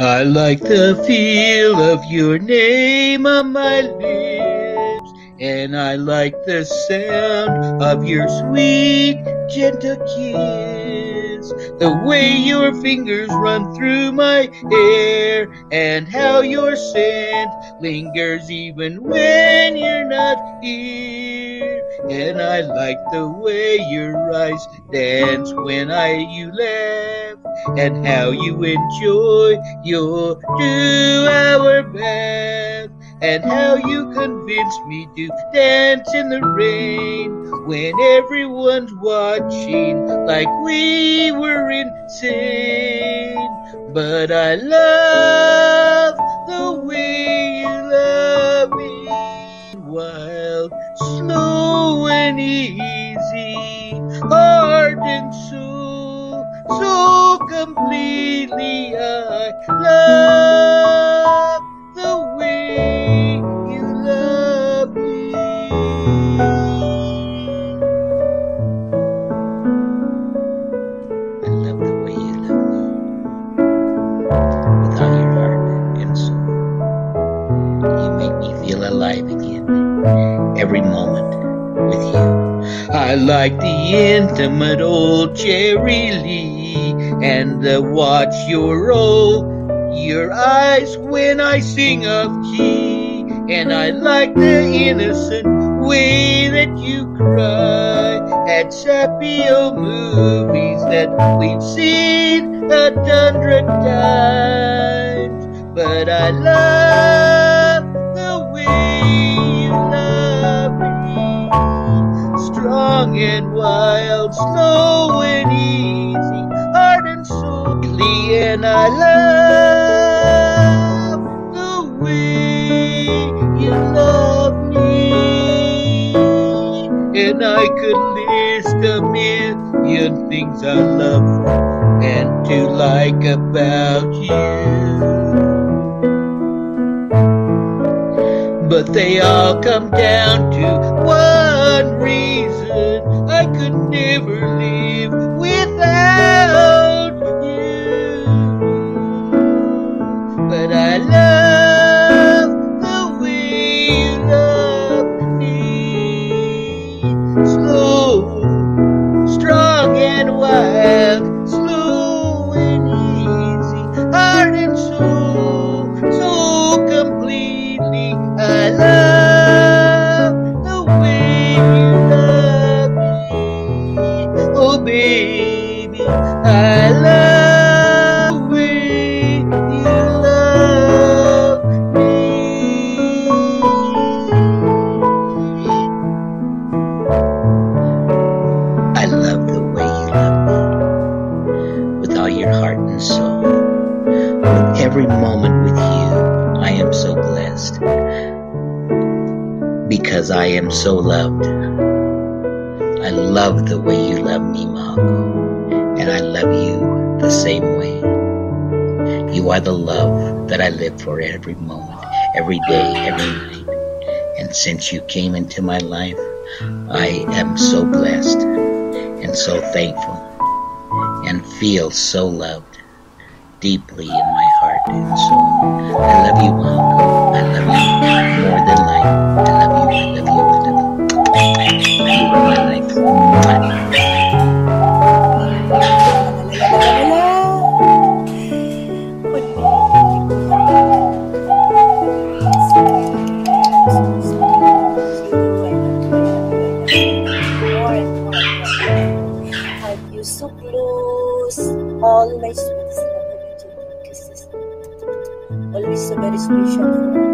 I like the feel of your name on my lips, and I like the sound of your sweet, gentle kiss. The way your fingers run through my hair, and how your scent lingers even when you're not here. And I like the way your eyes dance when I you laugh, and how you enjoy your two-hour bath, and how you convince me to dance in the rain when everyone's watching like we were insane. But I love the way you love me, wild, slow and easy, heart and soul, so completely. I love the way you love me. I love the way you love me with all your heart and soul. You make me feel alive again every moment. I like the intimate old Jerry Lee and the watch your roll your eyes when I sing of key. And I like the innocent way that you cry at sappy old movies that we've seen a hundred times. But I love slow and easy, heart and soul. And I love the way you love me. And I could list a million things I love and to like about you. But they all come down to one reason I could never live without you. But I love baby, I love the way you love me. I love the way you love me with all your heart and soul. With every moment with you, I am so blessed because I am so loved. I love the way you love me, Mako, and I love you the same way. You are the love that I live for every moment, every day, every night. And since you came into my life, I am so blessed and so thankful and feel so loved deeply in my heart and soul. I love you, Mako. I love you more than life. I love you. I love you. You so close, all my sweet lovely gentle kisses. Always so very special.